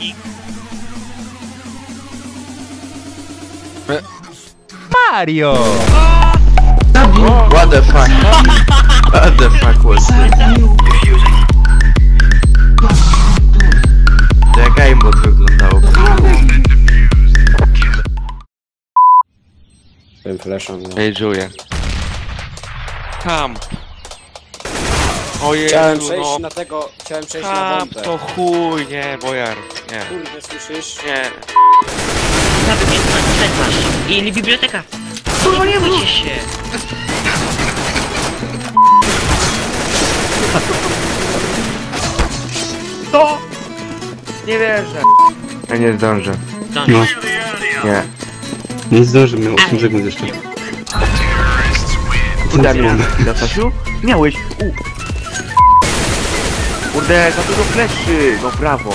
X. Mario! What the fuck? What the fuck was that? Jak aimbot wyglądało? Tym fleszem. Ej, żuję. Kamp. Ojej, Chciałem przejść no. na tego, chciałem przejść na Kamp bombę. to chuj, nie, bojar. Nie, Kurde, słyszysz? nie. Zabił mnie ten masz. I biblioteka. Kurwa nie bójcie się. To! Nie wierzę. Ja nie zdążę. No. Nie. Nie zdążymy, 8 sekund jeszcze. Uda mnie na? Miałeś. U. Kurde, za dużo fleszy. No brawo.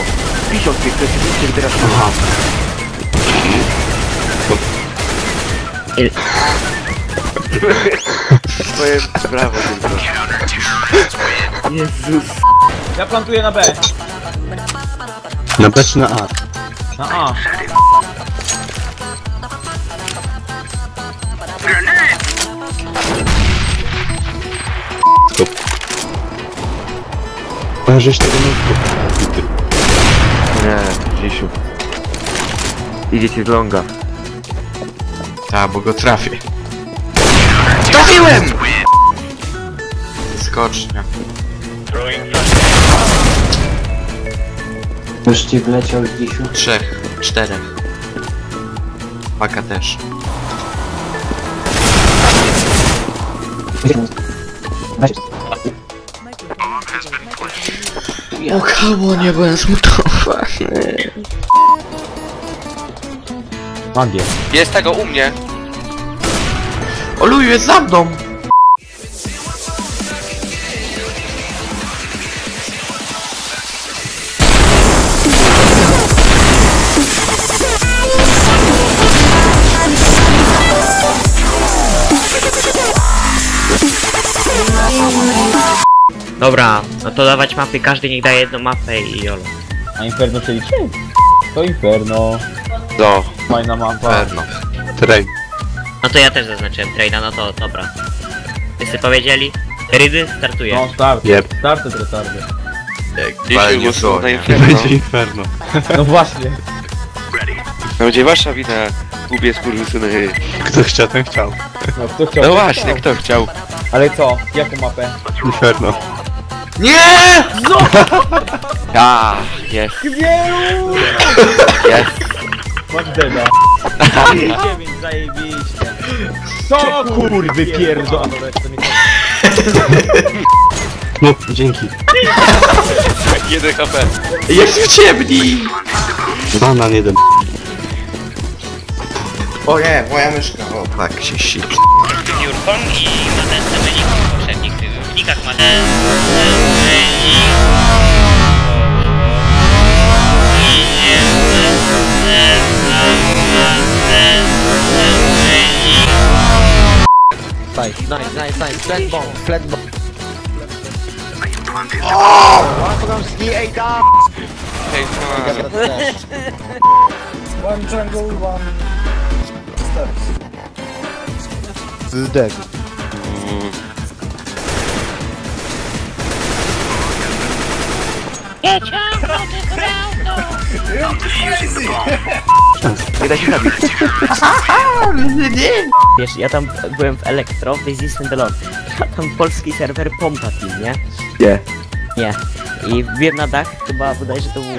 Pisząc tych fleszy, widzicie teraz. Aha. Powiem brawo tylko. Jezus. Ja plantuję na B. Na B czy na A? Na A. Stop. A żeś tego nie Nie, Dzisiu. Idziecie z longa. A, bo go trafię. Trafiłem! Skocznia. Już ci wleciał dzisiu. Trzech, czterech. Paka też. Okało, nie byłem zmutowany. Magię. Jest tego u mnie. Oluju, jest za mną! Dobra, no to dawać mapy, każdy niech daje jedną mapę i jolo. A Inferno się liczy? To Inferno. No. Fajna mapa. Pewno. Train. No to ja też zaznaczyłem trade'a, no to dobra. Wszyscy powiedzieli? Rydy, startuje. No start. Jep. Starty retardy. Jak Dzisiaj walnie głosował na. Inferno. Będzie Inferno. No właśnie. No gdzie wasza wina, głupie skurwysyny. Kto chciał, ten chciał. No kto chciał? No ten właśnie, chciał. kto chciał? Ale co? Jaką mapę? Inferno. Nie! A, jest, Gwieru! jest. Magdena. 9 zajebiście. Co kurwy pierdol. No, dzięki. Jeden HP. Jak w ciemni! Banan jeden. O nie, moja myszka. O, tak się si. I ma ten sam wynik w poprzednich wynikach ma side. Nice, nice, nice. Flat bomb, flat bomb. Oh! Welcome, ski eight up! One jungle, one steps. This is dead. Get your nie da się zabić. Wiesz, ja tam byłem w Elektro, w Resistant Alone. Ja tam polski serwer Pompa Team, nie? Nie. Nie. I wbiłem na dach, chyba bodajże to był...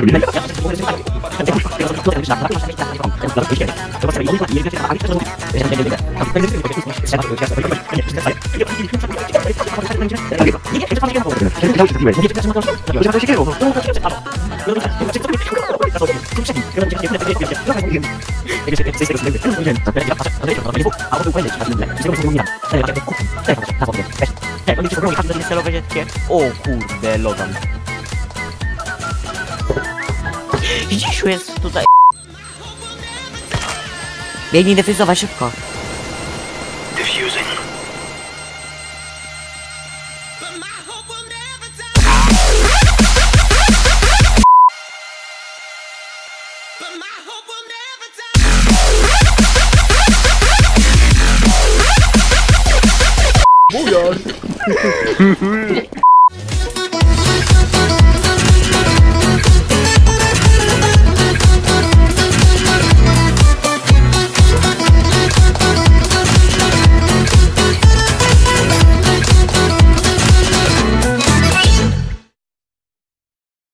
O kurde, lodam. Widzisz, jest tutaj. Biegnij defizować szybko. Booyah!